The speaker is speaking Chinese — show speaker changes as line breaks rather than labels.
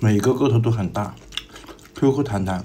每个个头都很大。Qq 弹弹。